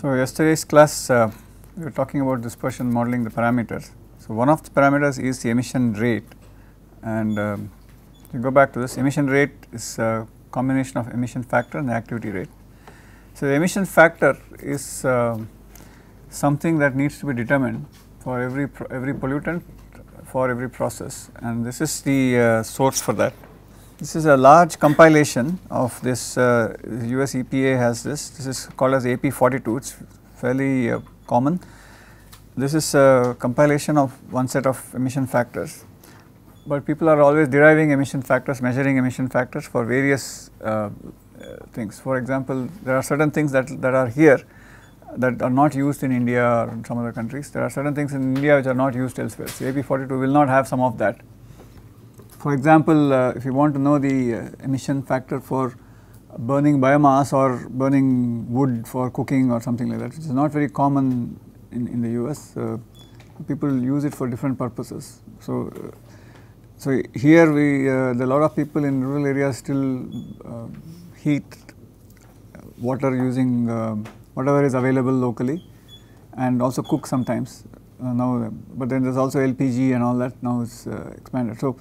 So, yesterday's class uh, we were talking about dispersion modeling the parameters. So, one of the parameters is the emission rate and um, you go back to this emission rate is a combination of emission factor and the activity rate. So, the emission factor is uh, something that needs to be determined for every every pollutant for every process and this is the uh, source for that. This is a large compilation of this uh, US EPA has this, this is called as AP 42, it is fairly uh, common. This is a compilation of one set of emission factors, but people are always deriving emission factors, measuring emission factors for various uh, uh things. For example, there are certain things that, that are here that are not used in India or in some other countries. There are certain things in India which are not used elsewhere. So, AP 42 will not have some of that. For example, uh, if you want to know the uh, emission factor for burning biomass or burning wood for cooking or something like that, which is not very common in, in the US, uh, people use it for different purposes. So, uh, so here we, uh, a lot of people in rural areas still uh, heat water using whatever is available locally and also cook sometimes now, but then there is also LPG and all that now is expanded. So,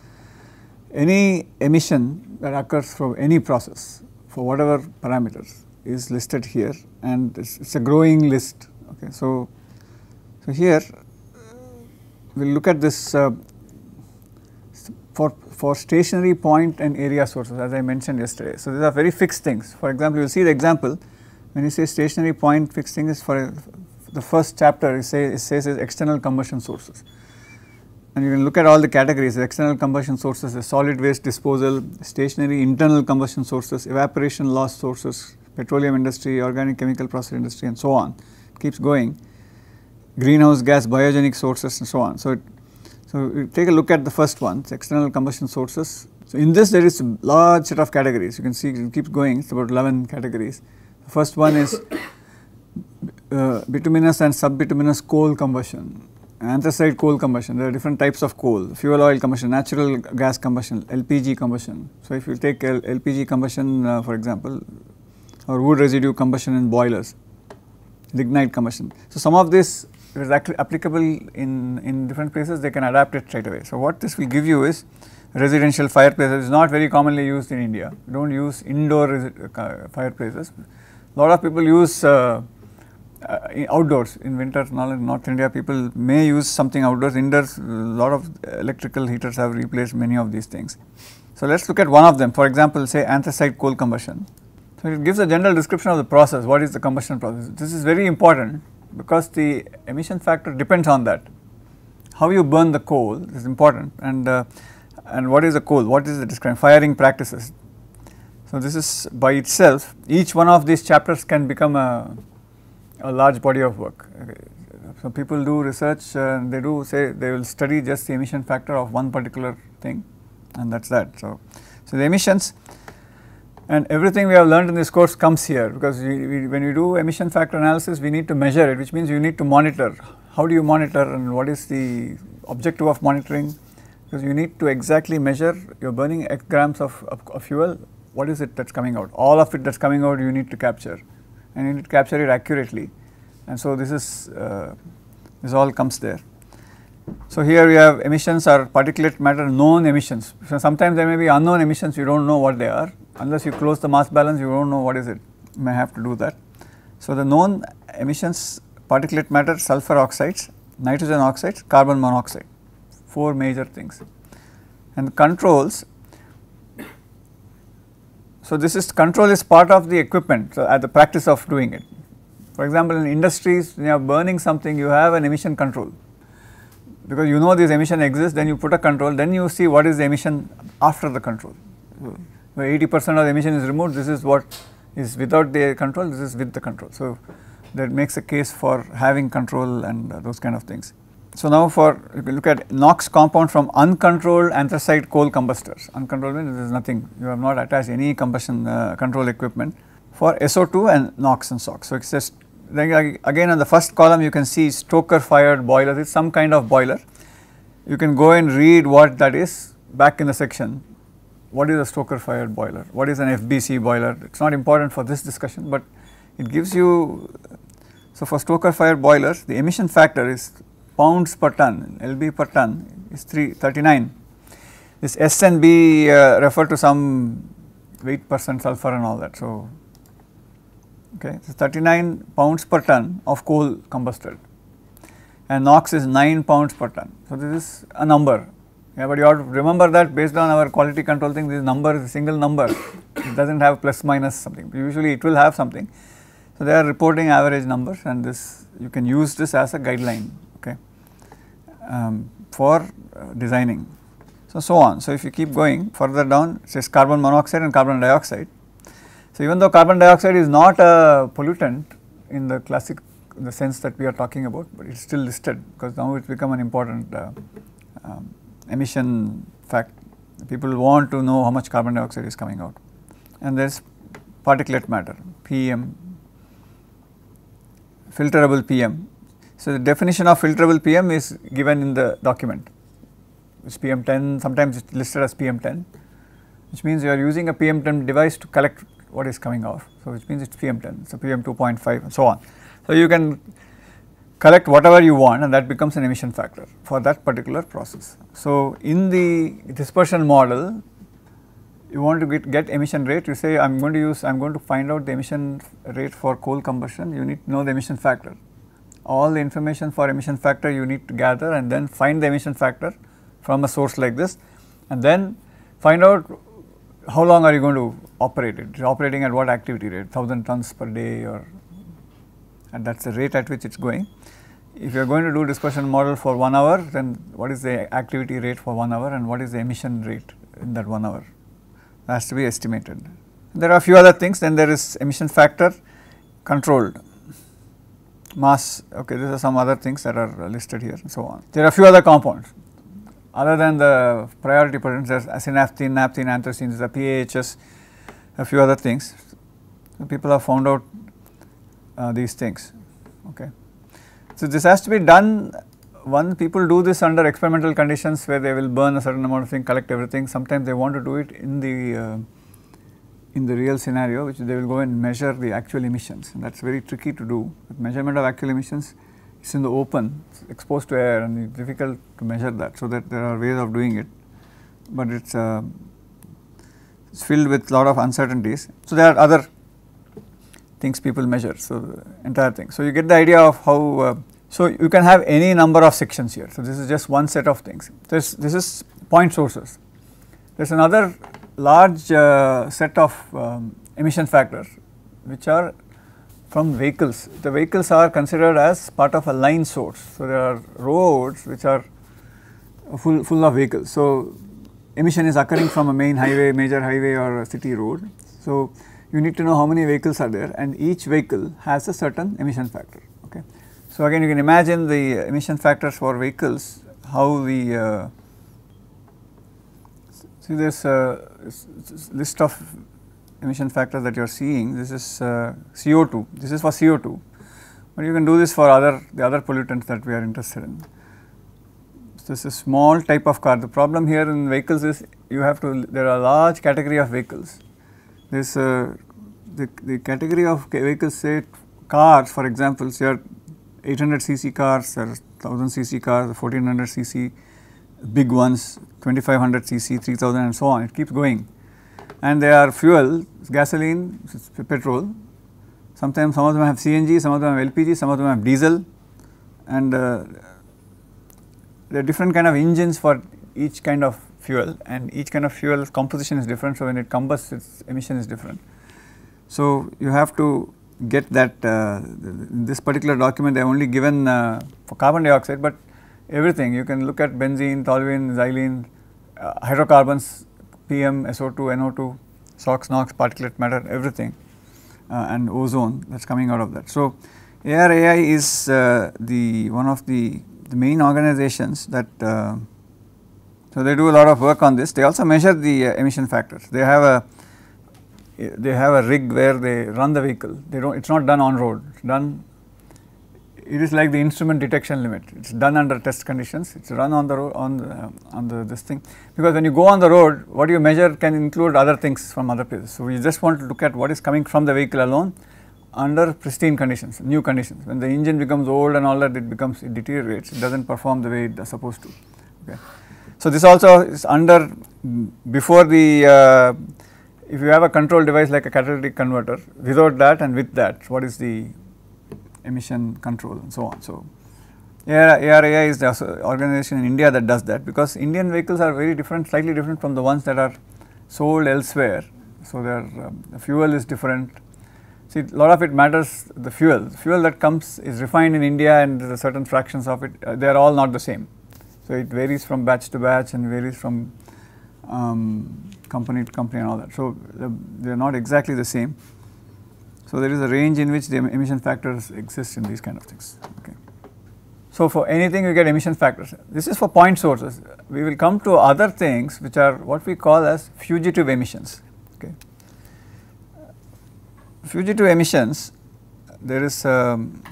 any emission that occurs from any process for whatever parameters is listed here and it's, a growing list. Okay. So, so here we will look at this uh, for, for stationary point and area sources as I mentioned yesterday. So, these are very fixed things. For example, you will see the example when you say stationary point fixed thing is for, the first chapter it, say, it says is external combustion sources and you can look at all the categories external combustion sources, solid waste disposal, stationary internal combustion sources, evaporation loss sources, petroleum industry, organic chemical process industry and so on, it keeps going, greenhouse gas biogenic sources and so on. So, it, so take a look at the first one, external combustion sources. So, in this there is a large set of categories, you can see it keeps going, it is about 11 categories. The first one is uh, bituminous and subbituminous coal combustion anthracite coal combustion, there are different types of coal, fuel oil combustion, natural gas combustion, LPG combustion. So, if you take L LPG combustion uh, for example or wood residue combustion in boilers, lignite combustion. So, some of this is applicable in, in different places they can adapt it straight away. So, what this will give you is residential fireplaces is not very commonly used in India, do not use indoor uh, fireplaces. A lot of people use uh, uh, outdoors in winter in North India people may use something outdoors indoors a lot of electrical heaters have replaced many of these things. So, let us look at one of them for example say anthracite coal combustion. So, it gives a general description of the process what is the combustion process. This is very important because the emission factor depends on that. How you burn the coal is important and uh, and what is the coal, what is the description, firing practices. So, this is by itself each one of these chapters can become a a large body of work. So, people do research and they do say they will study just the emission factor of one particular thing and that is that. So, so the emissions and everything we have learned in this course comes here because we, we, when you do emission factor analysis we need to measure it which means you need to monitor. How do you monitor and what is the objective of monitoring because you need to exactly measure you are burning X grams of, of, of fuel what is it that is coming out all of it that is coming out you need to capture and you need to capture it accurately. And so, this is uh, this all comes there. So, here we have emissions are particulate matter known emissions. So, sometimes there may be unknown emissions you do not know what they are unless you close the mass balance you do not know what is it you may have to do that. So, the known emissions particulate matter sulfur oxides, nitrogen oxides, carbon monoxide 4 major things and controls so, this is control is part of the equipment so at the practice of doing it. For example, in industries when you are burning something you have an emission control because you know this emission exists then you put a control then you see what is the emission after the control. Where 80 percent of the emission is removed this is what is without the control this is with the control. So, that makes a case for having control and uh, those kind of things. So, now for you can look at NOx compound from uncontrolled anthracite coal combustors, uncontrolled means there is nothing, you have not attached any combustion uh, control equipment for SO2 and NOx and SOx. So, it is just then again on the first column you can see stoker fired boiler, it is some kind of boiler. You can go and read what that is back in the section, what is a stoker fired boiler, what is an FBC boiler, it is not important for this discussion, but it gives you So, for stoker fired boilers the emission factor is pounds per ton LB per ton is 3 39. This S and B uh, refer to some weight percent sulfur and all that. So, okay, so 39 pounds per ton of coal combusted and NOx is 9 pounds per ton. So, this is a number yeah, but you have to remember that based on our quality control thing this number is a single number it does not have plus minus something usually it will have something. So, they are reporting average numbers and this you can use this as a guideline okay, um, for uh, designing. So, so on. So, if you keep going further down it says carbon monoxide and carbon dioxide. So, even though carbon dioxide is not a pollutant in the classic the sense that we are talking about, but it is still listed because now it has become an important uh, um, emission fact. People want to know how much carbon dioxide is coming out and there is particulate matter PM, filterable PM. So, the definition of filterable PM is given in the document it's PM10 sometimes it's listed as PM10 which means you are using a PM10 device to collect what is coming off. So, which means it is PM10 so PM2.5 and so on. So, you can collect whatever you want and that becomes an emission factor for that particular process. So, in the dispersion model you want to get, get emission rate you say I am going to use I am going to find out the emission rate for coal combustion you need to know the emission factor. All the information for emission factor you need to gather and then find the emission factor from a source like this and then find out how long are you going to operate it, operating at what activity rate 1000 tons per day or and that is the rate at which it is going. If you are going to do dispersion model for 1 hour then what is the activity rate for 1 hour and what is the emission rate in that 1 hour has to be estimated. There are a few other things then there is emission factor controlled mass okay these are some other things that are listed here and so on. There are a few other compounds other than the priority pollutants there is acenaphthene, naphthene, anthracene, the PAHs, a few other things. So, people have found out uh, these things. Okay. So, this has to be done one people do this under experimental conditions where they will burn a certain amount of thing, collect everything. Sometimes they want to do it in the uh, in the real scenario which they will go and measure the actual emissions and that is very tricky to do. With measurement of actual emissions it's in the open, exposed to air and it's difficult to measure that. So, that there are ways of doing it, but it's, uh, it's filled with lot of uncertainties. So, there are other things people measure, so entire thing. So, you get the idea of how, uh, so you can have any number of sections here. So, this is just one set of things. This, this is point sources. There is another large uh, set of um, emission factors which are from vehicles. The vehicles are considered as part of a line source. So, there are roads which are full, full of vehicles. So, emission is occurring from a main highway, major highway or a city road. So, you need to know how many vehicles are there and each vehicle has a certain emission factor. Okay. So, again you can imagine the emission factors for vehicles, how the uh, see this uh, list of emission factors that you are seeing, this is uh, CO2, this is for CO2, but you can do this for other the other pollutants that we are interested in. So, this is small type of car. The problem here in vehicles is you have to, there are large category of vehicles. This uh, the, the category of vehicles say cars for example, say 800 cc cars, there are 1000 cc cars, 1400 cc, big ones, 2500 cc, 3000 and so on, it keeps going and they are fuel, gasoline, petrol. Sometimes some of them have CNG, some of them have LPG, some of them have diesel and uh, there are different kind of engines for each kind of fuel and each kind of fuel composition is different. So, when it combusts its emission is different. So, you have to get that uh, this particular document they have only given uh, for carbon dioxide, but everything you can look at benzene, toluene, xylene, uh, hydrocarbons PM, SO2, NO2, SOx, NOx, particulate matter, everything uh, and ozone that is coming out of that. So, ARAI is uh, the one of the, the main organizations that uh, so they do a lot of work on this. They also measure the uh, emission factors. They have a they have a rig where they run the vehicle. They don't. It's not done on road. It's done it is like the instrument detection limit. It is done under test conditions. It is run on the road on the, uh, on the this thing because when you go on the road, what you measure can include other things from other places. So we just want to look at what is coming from the vehicle alone, under pristine conditions, new conditions. When the engine becomes old and all that, it becomes it deteriorates. It doesn't perform the way it is supposed to. Okay. So this also is under before the uh, if you have a control device like a catalytic converter, without that and with that, what is the emission control and so on. So ARAI is the organization in India that does that because Indian vehicles are very different, slightly different from the ones that are sold elsewhere. So their um, the fuel is different. See, a lot of it matters the fuel. The fuel that comes is refined in India and are certain fractions of it, uh, they are all not the same. So it varies from batch to batch and varies from um, company to company and all that. So they are not exactly the same. So there is a range in which the emission factors exist in these kind of things. Okay. So for anything we get emission factors. This is for point sources. We will come to other things which are what we call as fugitive emissions. Okay. Fugitive emissions, there is um,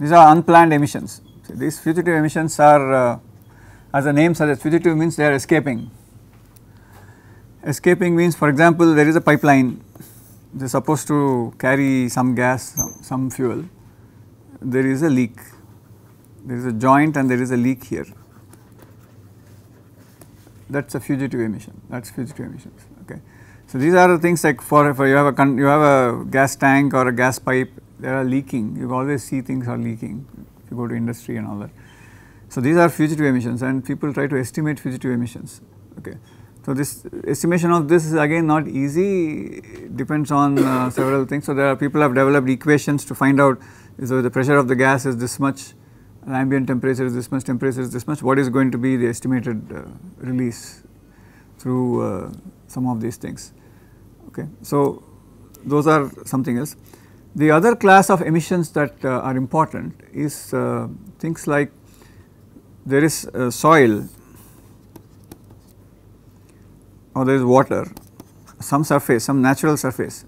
these are unplanned emissions. So these fugitive emissions are, uh, as the name suggests, fugitive means they are escaping. Escaping means, for example, there is a pipeline they are supposed to carry some gas, some, fuel, there is a leak. There is a joint and there is a leak here. That is a fugitive emission. That is fugitive emissions. Okay. So these are the things like for if you have a you have a gas tank or a gas pipe, they are leaking. You always see things are leaking. If you go to industry and all that. So these are fugitive emissions, and people try to estimate fugitive emissions. Okay. So, this estimation of this is again not easy, depends on uh, several things. So, there are people have developed equations to find out so the pressure of the gas is this much, ambient temperature is this much, temperature is this much, what is going to be the estimated uh, release through uh, some of these things. Okay. So, those are something else. The other class of emissions that uh, are important is uh, things like there is uh, soil or there is water, some surface, some natural surface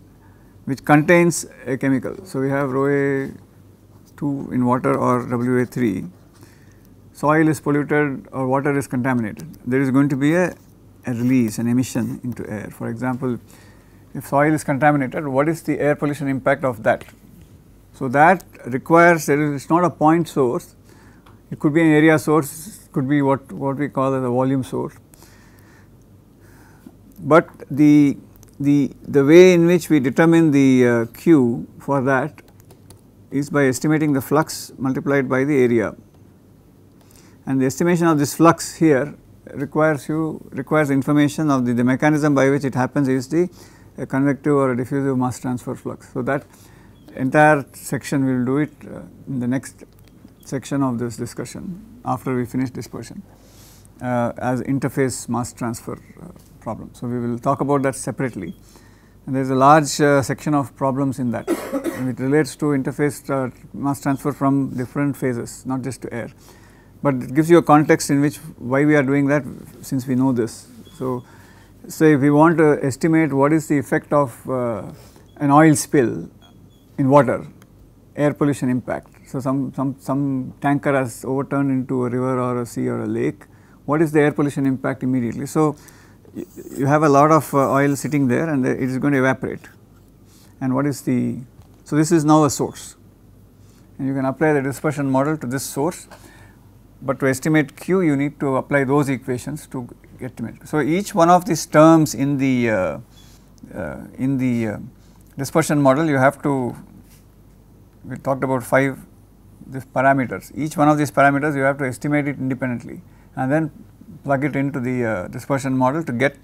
which contains a chemical. So, we have Rho A 2 in water or WA3, soil is polluted or water is contaminated. There is going to be a, a release, an emission into air. For example, if soil is contaminated, what is the air pollution impact of that? So, that requires there is not a point source, it could be an area source, could be what, what we call as a volume source but the, the, the way in which we determine the uh, Q for that is by estimating the flux multiplied by the area and the estimation of this flux here requires you requires information of the, the mechanism by which it happens is the convective or diffusive mass transfer flux. So, that entire section we will do it uh, in the next section of this discussion after we finish dispersion uh, as interface mass transfer uh, problem. So, we will talk about that separately and there is a large uh, section of problems in that it relates to interface uh, mass transfer from different phases not just to air, but it gives you a context in which why we are doing that since we know this. So, say if we want to estimate what is the effect of uh, an oil spill in water, air pollution impact. So, some, some, some tanker has overturned into a river or a sea or a lake, what is the air pollution impact immediately. So, you have a lot of uh, oil sitting there and it is going to evaporate and what is the, so this is now a source and you can apply the dispersion model to this source, but to estimate Q you need to apply those equations to get estimate. So, each one of these terms in the, uh, uh, in the uh, dispersion model you have to, we talked about 5 these parameters, each one of these parameters you have to estimate it independently and then plug it into the uh, dispersion model to get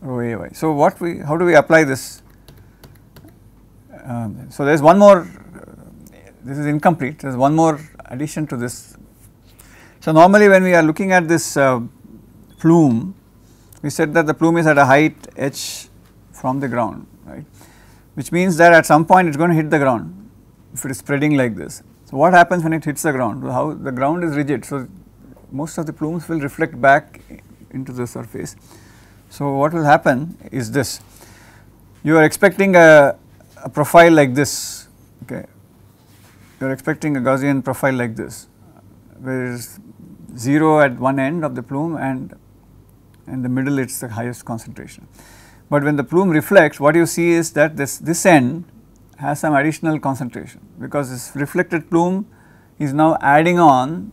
rho AY. So, what we how do we apply this? Um, so, there is one more this is incomplete there is one more addition to this. So, normally when we are looking at this uh, plume we said that the plume is at a height h from the ground right which means that at some point it is going to hit the ground if it is spreading like this. So, what happens when it hits the ground? How the ground is rigid. So, most of the plumes will reflect back into the surface. So, what will happen is this you are expecting a, a profile like this okay you are expecting a Gaussian profile like this where is 0 at one end of the plume and in the middle it is the highest concentration. But when the plume reflects what you see is that this, this end has some additional concentration because this reflected plume is now adding on.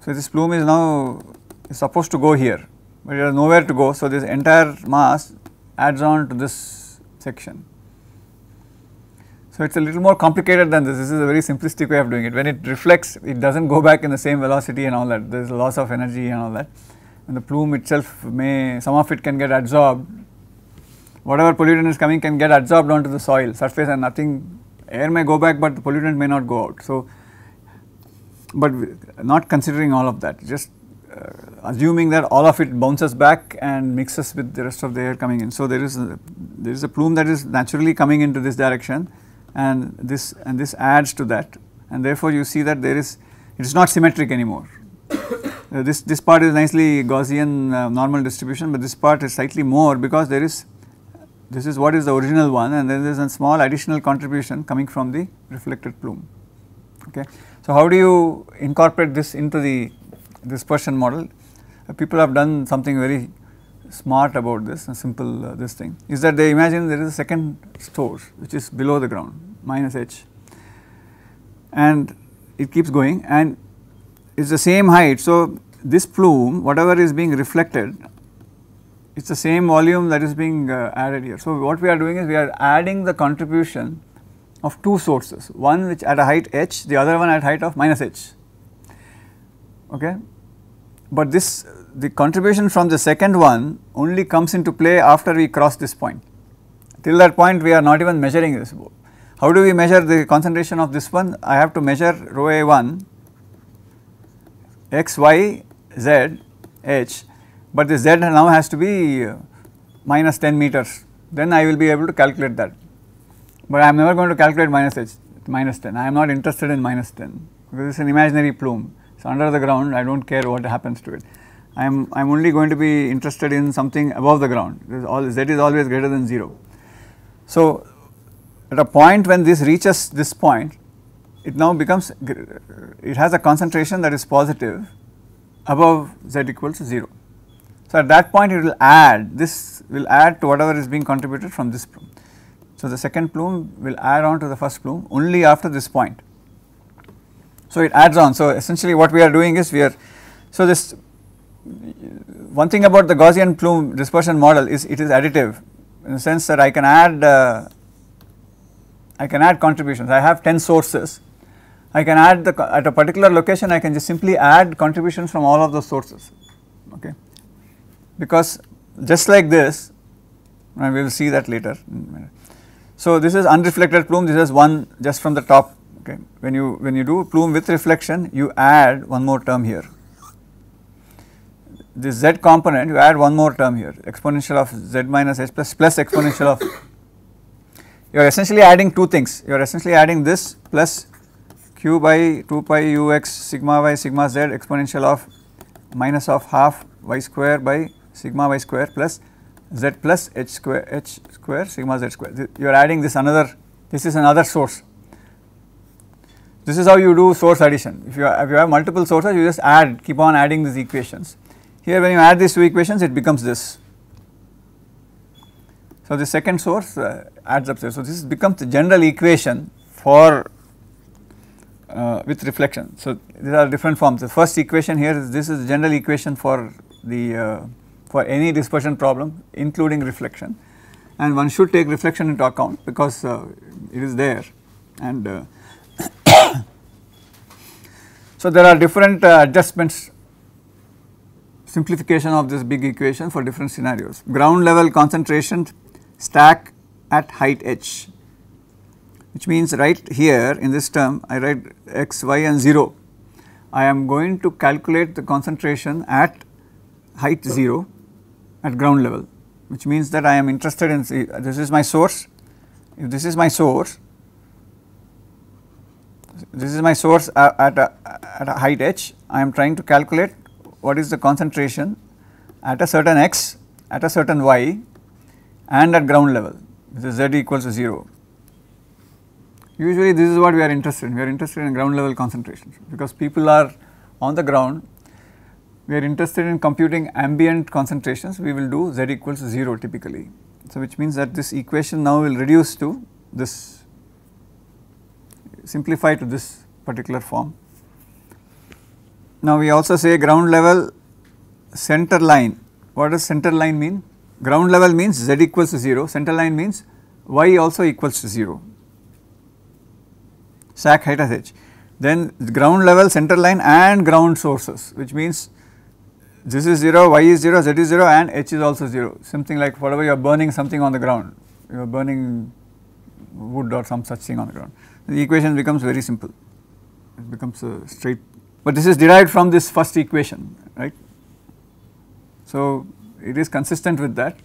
So, this plume is now is supposed to go here, but it has nowhere to go. So, this entire mass adds on to this section. So, it is a little more complicated than this, this is a very simplistic way of doing it. When it reflects, it does not go back in the same velocity and all that, there is a loss of energy and all that. And the plume itself may, some of it can get absorbed whatever pollutant is coming can get absorbed onto the soil surface and nothing air may go back but the pollutant may not go out. So, but not considering all of that just uh, assuming that all of it bounces back and mixes with the rest of the air coming in. So, there is a, there is a plume that is naturally coming into this direction and this and this adds to that and therefore, you see that there is it is not symmetric anymore. Uh, this, this part is nicely Gaussian uh, normal distribution, but this part is slightly more because there is this is what is the original one and then there is a small additional contribution coming from the reflected plume. Okay. So, how do you incorporate this into the dispersion model? Uh, people have done something very smart about this, a simple uh, this thing is that they imagine there is a second source which is below the ground minus h and it keeps going and it is the same height. So, this plume whatever is being reflected it is the same volume that is being uh, added here. So, what we are doing is we are adding the contribution of two sources, one which at a height h, the other one at height of minus h. Okay. But this the contribution from the second one only comes into play after we cross this point. Till that point we are not even measuring this. How do we measure the concentration of this one? I have to measure rho a1 x, y, z, h but the z now has to be minus 10 meters then I will be able to calculate that. But I am never going to calculate minus h minus 10 I am not interested in minus 10 because it is an imaginary plume it is under the ground I do not care what happens to it. I am I am only going to be interested in something above the ground all z is always greater than 0. So, at a point when this reaches this point it now becomes it has a concentration that is positive above z equals to 0. So, at that point it will add this will add to whatever is being contributed from this plume. So, the second plume will add on to the first plume only after this point. So, it adds on. So, essentially what we are doing is we are, so this one thing about the Gaussian plume dispersion model is it is additive in the sense that I can add uh, I can add contributions. I have 10 sources. I can add the at a particular location I can just simply add contributions from all of those sources. Okay because just like this and we will see that later. So, this is unreflected plume this is one just from the top okay. When you when you do plume with reflection you add one more term here. This z component you add one more term here exponential of z minus h plus plus exponential of you are essentially adding two things. You are essentially adding this plus q by 2 pi ux sigma y sigma z exponential of minus of half y square by sigma y square plus z plus h square h square sigma z square. You are adding this another, this is another source. This is how you do source addition. If you, if you have multiple sources, you just add, keep on adding these equations. Here when you add these two equations, it becomes this. So, the second source uh, adds up there. So, this becomes the general equation for uh, with reflection. So, there are different forms. The first equation here is this is the general equation for the uh, for any dispersion problem including reflection and one should take reflection into account because uh, it is there and uh, so there are different uh, adjustments simplification of this big equation for different scenarios. Ground level concentration stack at height h which means right here in this term I write x, y and 0. I am going to calculate the concentration at height 0 at ground level which means that I am interested in this is my source. If this is my source this is my source at a, at a height h I am trying to calculate what is the concentration at a certain x at a certain y and at ground level. This is z equals to 0 usually this is what we are interested in. We are interested in ground level concentrations because people are on the ground we are interested in computing ambient concentrations, we will do z equals 0 typically. So, which means that this equation now will reduce to this simplify to this particular form. Now, we also say ground level center line. What does center line mean? Ground level means z equals 0, center line means y also equals to 0, stack height as h. Then ground level center line and ground sources which means this is 0, y is 0, z is 0 and h is also 0 something like whatever you are burning something on the ground, you are burning wood or some such thing on the ground. The equation becomes very simple, it becomes a straight, but this is derived from this first equation right. So, it is consistent with that